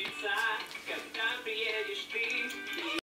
случится, когда приедешь ты.